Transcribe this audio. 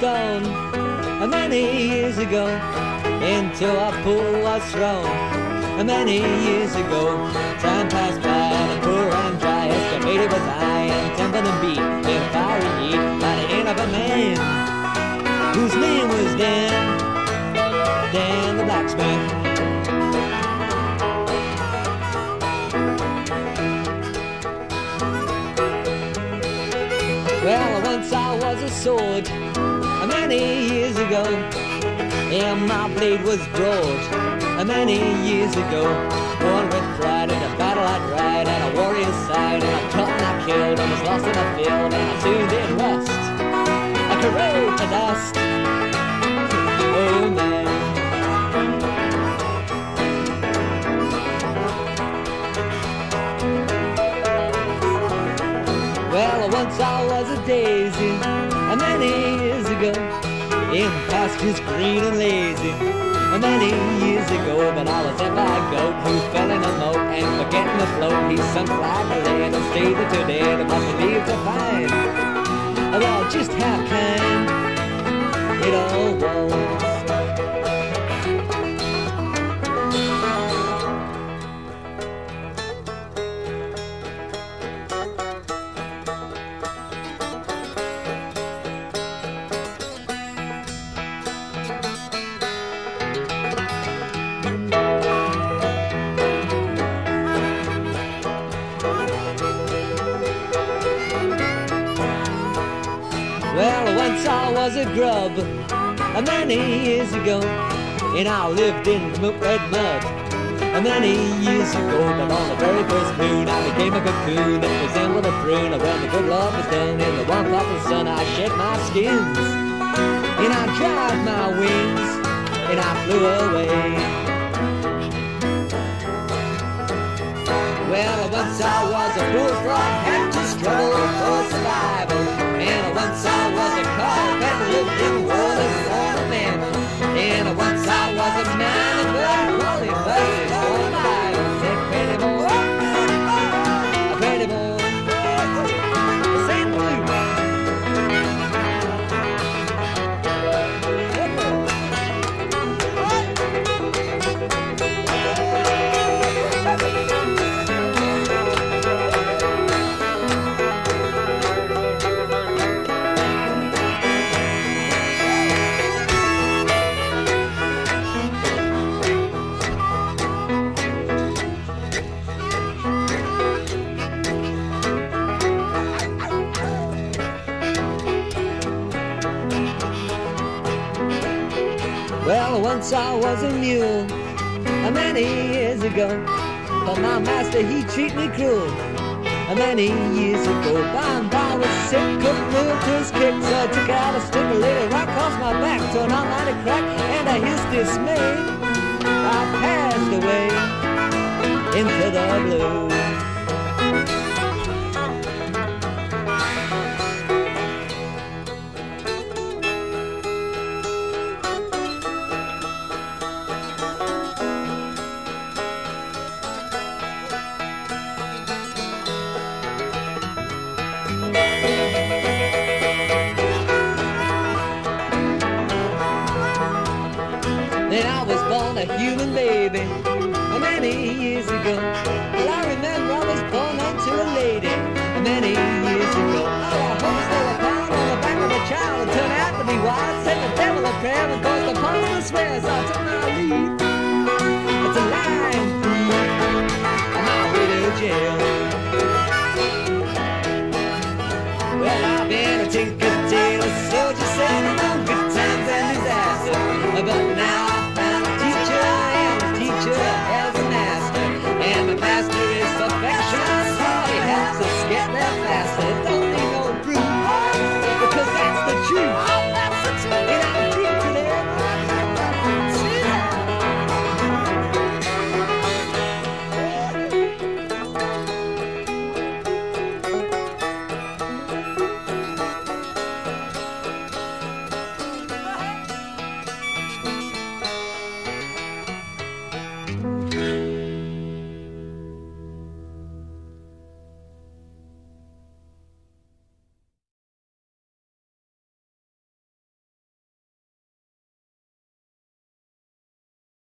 many years ago into a pool was thrown. Many years ago, time passed by and poor and dry. Estimated was I and tempered and beat in fiery heat by the hand of a man whose name was Dan, Dan the blacksmith. Well, once I was a sword, many years ago, and my blade was broad, uh, many years ago. Born with pride in a battle I'd ride, at a warrior's side, and I cut and I killed, and was lost in a field, and I soon did rust. I corrode to dust. Well, once I was a daisy, and many years ago, in pastures green and lazy. And many years ago, but I was in my goat who fell in a moat and forgetting the float, he sunk like a lead and stayed there today. To must believe to find, well, just how was a grub, uh, many years ago, and I lived in red mud. Many years ago, but on the very first moon, I became a cocoon that resembled a prune. When the good love was done in the warmth of the sun, I shed my skins, and I dried my wings, and I flew away. Well, once I was a bullfrog, had to struggle Once I was a mule, uh, many years ago. But my master, he treat me cruel. Uh, Many years ago, by and by was sick, couldn't move to his kick, so I took out a stick, a little rock across my back, to an automatic crack, and I his dismay, I passed away into the blue. Was born a human baby uh, many years ago. Well, I remember I was born unto a lady uh, many years ago. Oh, I hope they were pound on the back of a child and turned out to be wild. Said the devil a prayer and caused the punch to swear, so I leave